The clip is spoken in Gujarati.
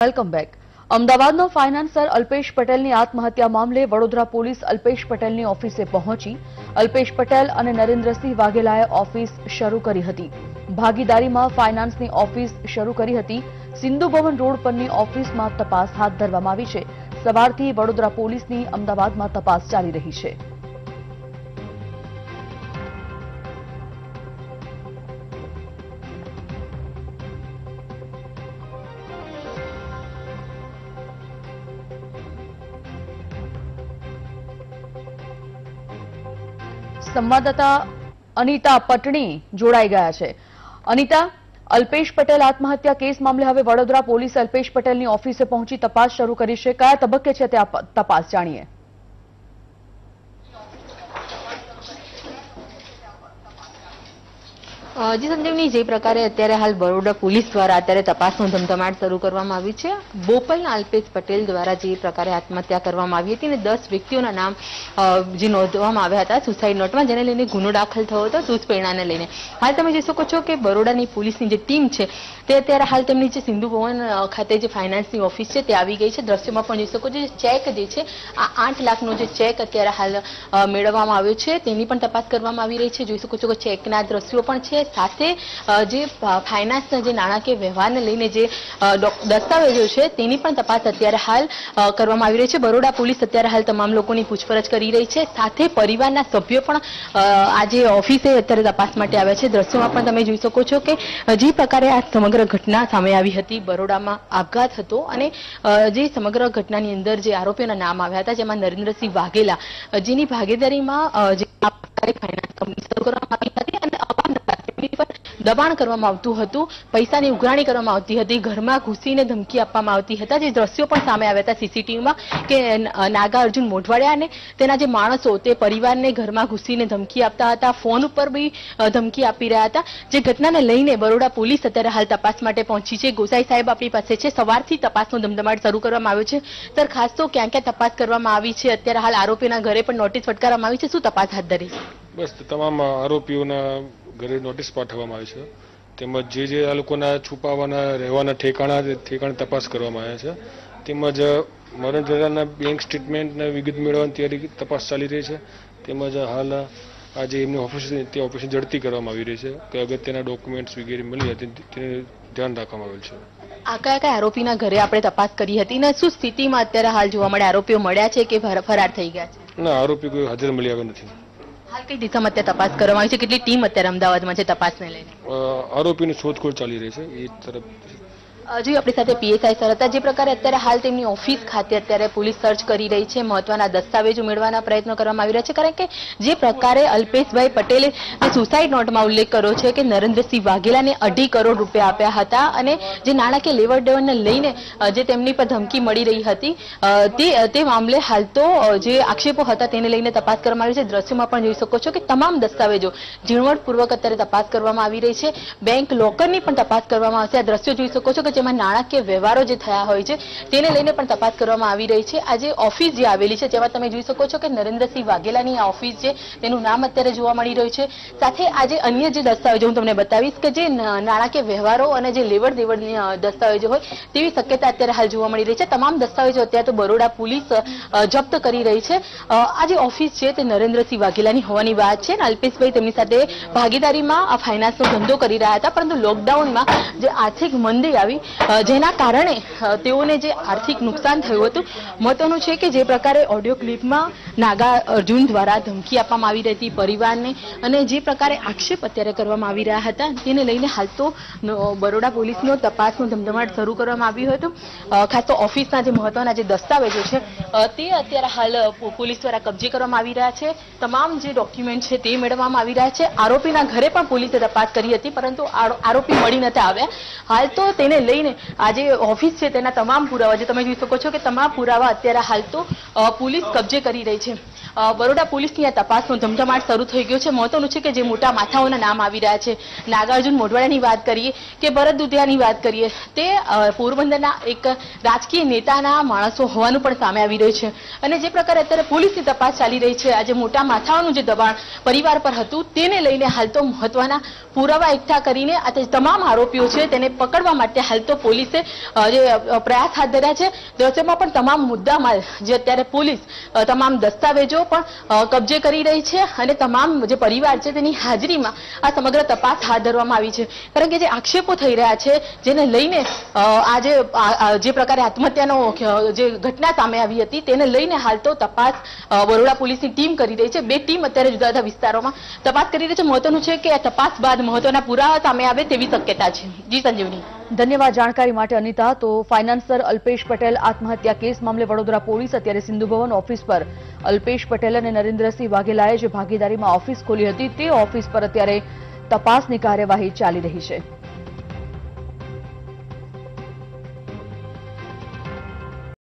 વેલકમ બેક અમદાવાદનો ફાઇનાન્સર અલ્પેશ પટેલની આત્મહત્યા મામલે વડોદરા પોલીસ અલ્પેશ પટેલની ઓફિસે પહોંચી. અલ્પેશ પટેલ અને નરેન્દ્રસિંહ વાઘેલાએ ઓફિસ શરૂ કરી હતી. ભાગીદારીમાં ફાઇનાન્સની ઓફિસ શરૂ કરી હતી. સિંધુ ભવન રોડ પરની ઓફિસમાં તપાસ હાથ ધરવામાં આવી છે. સવારથી વડોદરા પોલીસની અમદાવાદમાં તપાસ ચાલી રહી છે. સંવાદદાતા અનિતા પટણી જોડાઈ ગયા છે. અનિતા, અલ્પેશ પટેલ આત્મહત્યા કેસ મામલે હવે વડોદરા પોલીસ અલ્પેશ પટેલની ઓફિસે પહોંચી તપાસ શરૂ કરી છે. કયા તબક્કે છે તે તપાસ જાણીએ? જી સંજીવની જે પ્રકારે અત્યારે હાલ બરોડા પોલીસ દ્વારા અત્યારે તપાસનો ધમધમાટ શરૂ કરવામાં આવી છે. બોપલના અલ્પેશ પટેલ દ્વારા જે પ્રકારે આત્મહત્યા કરવામાં આવી હતી અને દસ વ્યક્તિઓના નામ જે નોંધવામાં આવ્યા હતા, સુસાઇડ નોટમાં, જેને લઈને ગુનો દાખલ થયો હતો દુષ્પરિણાને લઈને. હાલ તમે જોઈ શકો છો કે બરોડાની પોલીસની જે ટીમ છે, તે અત્યારે હાલ તેમની જે સિંધુ ભવન ખાતે જે ફાઇનાન્સની ઓફિસ છે, તે આવી ગઈ છે. દ્રશ્યમાં પણ જોઈ શકો છો ચેક જે છે, આ આઠ લાખનો જે ચેક અત્યારે હાલ મેળવવામાં આવ્યો છે. તેની પણ તપાસ કરવામાં આવી રહી છે. જોઈ શકો છો કે ચેકના દ્રશ્યો પણ છે સાથે જે ફાઇનાન્સના જે નાણાકીય વ્યવહારને લઈને જે દસ્તાવેજો છે, તેની પણ તપાસ અત્યારે હાલ કરવામાં આવી રહી છે. બરોડા પોલીસ અત્યારે હાલ તમામ લોકોની પૂછપરછ કરી રહી છે. સાથે પરિવારના સભ્યો પણ આજે ઓફિસે અત્યારે તપાસ માટે આવ્યા છે. દ્રશ્યોમાં પણ તમે જોઈ શકો છો કે, જે પ્રકારે આ સમગ્ર ઘટના સામે આવી હતી, બરોડામાં આપઘાત હતો અને જે સમગ્ર ઘટનાની અંદર જે આરોપીઓના નામ આવ્યા હતા, જેમાં નરેન્દ્રસિંહ વાઘેલા, જેની ભાગીદારીમાં જે ફાઇનાન્સ કંપની શરૂ કરવામાં આવી હતી અને અવારનવાર તેમની પર દબાણ કરવામાં આવતું હતું. પૈસાની ઉઘરાણી કરવામાં આવતી હતી. ઘરમાં ઘૂસીને ધમકી આપવામાં આવતી હતા. જે દ્રશ્યો પણ સામે આવ્યા હતા સીસીટીવીમાં કે નાગા અર્જુન મોઢવાડિયા અને તેના જે માણસો તે પરિવારને ઘરમાં ઘૂસીને ધમકી આપતા હતા. ફોન ઉપર બી ધમકી આપી રહ્યા હતા. જે ઘટનાને લઈને બરોડા પોલીસ અત્યારે હાલ તપાસ માટે પહોંચી છે. ગોસાઈ સાહેબ આપણી પાસે છે. સવારથી તપાસનો ધમધમાટ શરૂ કરવામાં આવ્યો છે. સર ખાસ તો ક્યાં ક્યાં તપાસ કરવામાં આવી છે? અત્યારે હાલ આરોપીના ઘરે પણ નોટિસ ફટકારવામાં આવી છે. શું તપાસ હાથ ધરી? બસ, તમામ આરોપીઓના ઘરે નોટિસ પાઠવવામાં આવી છે. તેમજ જે જે આ લોકોના છુપાવાના રહેવાના ઠેકાણા ઠેકાણા તપાસ કરવામાં આવ્યા છે. તેમજ મરણ જનારના બેંક સ્ટેટમેન્ટને વિગત મેળવવાની તૈયારી તપાસ ચાલી રહી છે. તેમજ હાલ આજે એમની ઓફિસ તે ઓફિસની ઝડપી કરવામાં આવી રહી છે. કે અગત્યના ડોક્યુમેન્ટ્સ વગેરે મળી હતી તેને ધ્યાન રાખવામાં આવેલ છે. આ કયા કયા આરોપીના ઘરે આપણે તપાસ કરી હતી ને શું સ્થિતિમાં અત્યારે હાલ જોવા મળે આરોપીઓ મળ્યા છે કે ફર- ફરાર થઈ ગયા છે? ના આરોપી કોઈ હાજર મળી આવ્યા નથી. હાલ કઈ દિશામાં અત્યારે તપાસ કરવામાં આવી છે? કેટલી ટીમ અત્યારે અમદાવાદમાં છે તપાસને લઈને? આરોપીની શોધખોળ ચાલી રહી છે. એ તરફ હજુ આપણી સાથે પીએસઆઈ સર હતા, જે પ્રકારે અત્યારે હાલ તેમની ઓફિસ ખાતે અત્યારે પોલીસ સર્ચ કરી રહી છે, મહત્વના દસ્તાવેજો મેળવવાના પ્રયત્નો કરવામાં આવી રહ્યા છે. કારણ કે જે પ્રકારે અલ્પેશભાઈ પટેલે સુસાઇડ નોટમાં ઉલ્લેખ કર્યો છે કે નરેન્દ્રસિંહ વાઘેલાને અઢી કરોડ રૂપિયા આપ્યા હતા અને જે નાણાકીય લેવડ દેવડને લઈને જે તેમની પર ધમકી મળી રહી હતી તે તે મામલે હાલ તો જે આક્ષેપો હતા તેને લઈને તપાસ કરવામાં આવી છે. દ્રશ્યોમાં પણ જોઈ શકો છો કે તમામ દસ્તાવેજો ઝીણવટપૂર્વક અત્યારે તપાસ કરવામાં આવી રહી છે. બેંક લોકરની પણ તપાસ કરવામાં આવશે. આ દ્રશ્યો જોઈ શકો છો કે જેમાં નાણાકીય વ્યવહારો જે થયા હોય છે, તેને લઈને પણ તપાસ કરવામાં આવી રહી છે. આજે ઓફિસ જે આવેલી છે, જેમાં તમે જોઈ શકો છો કે નરેન્દ્રસિંહ વાઘેલાની આ ઓફિસ છે, તેનું નામ અત્યારે જોવા મળી રહ્યું છે. સાથે આજે અન્ય જે દસ્તાવેજો હું તમને બતાવીશ કે જે નાણાકીય વ્યવહારો અને જે લેવડ દેવડની દસ્તાવેજો હોય, તેવી શક્યતા અત્યારે હાલ જોવા મળી રહી છે. તમામ દસ્તાવેજો અત્યારે તો બરોડા પોલીસ જપ્ત કરી રહી છે. આ જે ઓફિસ છે, તે નરેન્દ્રસિંહ વાઘેલાની હોવાની વાત છે અને અલ્પેશભાઈ તેમની સાથે ભાગીદારીમાં ફાઇનાન્સનો ધંધો કરી રહ્યા હતા, પરંતુ લોકડાઉનમાં જે આર્થિક મંદી આવી જેના કારણે તેઓને જે આર્થિક નુકસાન થયું હતું, મહત્વનું છે કે જે પ્રકારે ઓડિયો ક્લિપમાં નાગા અર્જુન દ્વારા ધમકી આપવામાં આવી રહી હતી પરિવારને અને જે પ્રકારે આક્ષેપ અત્યારે કરવામાં આવી રહ્યા હતા, તેને લઈને હાલ તો બરોડા પોલીસનો તપાસનો ધમધમાટ શરૂ કરવામાં આવ્યો હતો. ખાસ તો ઓફિસના જે મહત્વના જે દસ્તાવેજો છે તે અત્યારે હાલ પોલીસ દ્વારા કબજે કરવામાં આવી રહ્યા છે. તમામ જે ડોક્યુમેન્ટ છે તે મેળવવામાં આવી રહ્યા છે. આરોપીના ઘરે પણ પોલીસે તપાસ કરી હતી, પરંતુ આરો- આરોપી મળી નથી આવ્યા. હાલ તો તેને લઈને આ ઓફિસ છે તેના તમામ પુરાવા, જે તમે જોઈ શકો છો કે તમામ પુરાવા અત્યારે હાલ તો પોલીસ કબજે કરી રહી છે. બરોડા પોલીસની આ તપાસનો ધમધમાટ શરૂ થઈ ગયો છે. મહત્વનું છે કે જે મોટા માથાઓના નામ આવી રહ્યા છે. નાગાર્જુન મોઢવાડાની વાત કરીએ કે ભરત દુધિયાની વાત કરીએ, તે પોરબંદરના એક રાજકીય નેતાના માણસો હોવાનું પણ સામે આવી રહ્યું છે. અને જે પ્રકારે અત્યારે પોલીસની તપાસ ચાલી રહી છે, આજે મોટા માથાઓનું જે દબાણ પરિવાર પર હતું, તેને લઈને હાલ તો મહત્વના પુરાવા એકઠા કરીને આ તમામ આરોપીઓ છે તેને પકડવા માટે હાલ તો પોલીસે જે પ્રયાસ હાથ ધર્યા છે દ્રશ્યમાં પણ તમામ મુદ્દામાલ, જે અત્યારે પોલીસ તમામ દસ્તાવેજો પણ કબજે કરી રહી છે અને તમામ જે પરિવાર છે તેની હાજરીમાં આ સમગ્ર તપાસ હાથ ધરવામાં આવી છે. કારણ કે જે આક્ષેપો થઈ રહ્યા છે, જેને લઈને આજે જે પ્રકારે આત્મહત્યાનો જે ઘટના સામે આવી હતી, તેને લઈને હાલ તો તપાસ બરોડા પોલીસની ટીમ કરી રહી છે. બે ટીમ અત્યારે જુદા જુદા વિસ્તારોમાં તપાસ કરી રહી છે. મહત્વનું છે કે આ તપાસ બાદ મહત્વના પુરાવા સામે આવે તેવી શક્યતા છે. જી સંજીવની. ધન્યવાદ જાણકારી માટે અનિતા. તો ફાઇનાન્સર અલ્પેશ પટેલ આત્મહત્યા કેસ મામલે વડોદરા પોલીસ અત્યારે સિંધુભવન ઓફિસ પર. અલ્પેશ પટેલ અને નરેન્દ્રસિંહ વાઘેલાએ જે ભાગીદારીમાં ઓફિસ ખોલી હતી તે ઓફિસ પર અત્યારે તપાસની કાર્યવાહી ચાલી રહી છે.